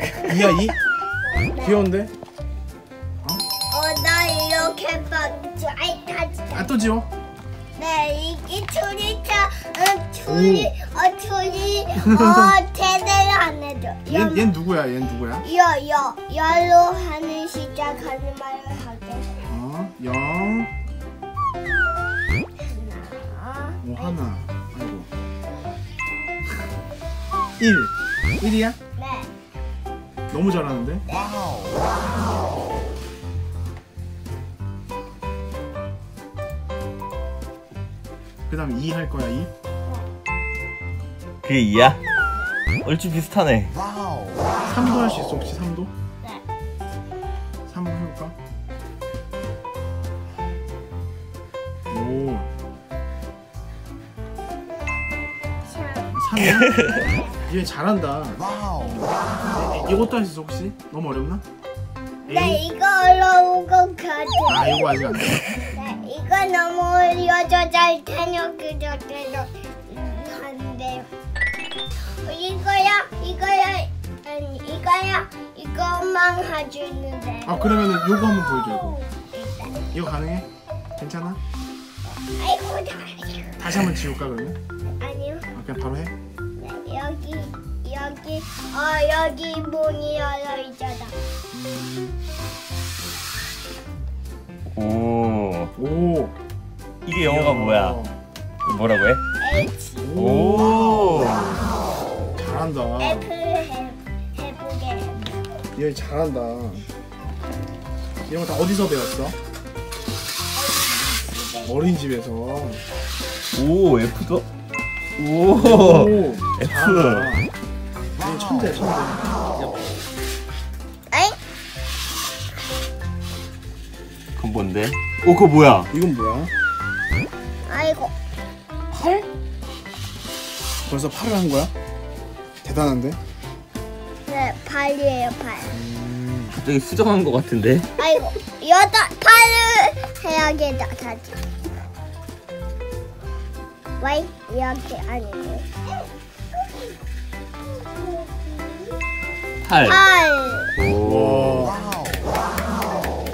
이야 이? 귀여운데? 어, 나 이렇게 막 아이 다지. 아 또 지워? 네, 이게 둘이차, 어, 둘이, 어, 둘이, 어, 제대로 안 해줘. 얘, 얘 누구야? 얘 누구야? 여, 여, 여로 하는 시작하는 말을 하게. 어, 영, 하나, 오 하나. 아이고. 일. 일이야? 네, 너무 잘하는데? 그 다음 이할 거야 이. 그게 2야? 얼추 비슷하네 3도 할 수 있어 혹시 3도? 얘 잘한다 이- 이것도 할수 있어 혹시? 너무 어렵나? 네, 이거 어려운 거 같아. 아 이거 아직 안 돼. 네, 이거 너무 어려져 잘 테뇨 그저 때도 한데 이거야 이거야 아니 이거야 이것만 해주는데 아 그러면은 요거 한번 보여줘 이거 이거 가능해? 괜찮아? 아이고 나 다시 한번 지울까 그러면? 아니요 아, 그냥 바로 해? 네, 여기 여기 어 여기 문이 열려 있잖아. 오. 오. 이게 영어가 뭐야? 뭐라고 해? H. 오. 잘한다. F 해 해보게. 얘 잘한다. 이런 거 다 어디서 배웠어? 어린이집에서. 오 F도? 오. 오. F. 천재 천재 에이 그건 뭔데? 오 그거 뭐야? 이건 뭐야? 아이고 팔? 벌써 팔을 한 거야? 대단한데? 네 발이에요 발 갑자기 수정한 거 같은데? 아이고 여덟 팔을 해야겠다 다시 왜 이렇게 아니고 팔. 팔. 오.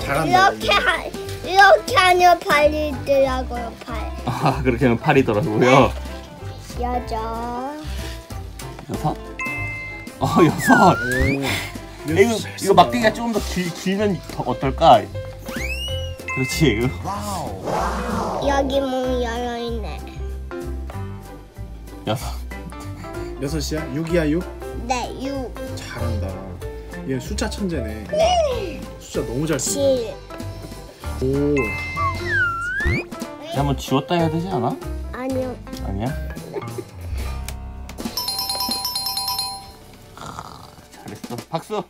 잘한다. 이렇게 하 이렇게 하면 팔이 있더라고요 팔. 아 그렇게 하면 팔이더라고요? 여덟 여섯? 어 여섯. 오. 이거 이거 막대기가 조금 더 길, 길면 더 어떨까? 그렇지. 여기 문 열려 있네. 여섯. 여섯 시야? 6이야 6? 네육 잘한다. 얘 숫자 천재네. 숫자 너무 잘 쓴다. 칠. 오. 한번 지웠다 해야 되지 않아? 아니요. 아니야? 아, 잘했어. 박수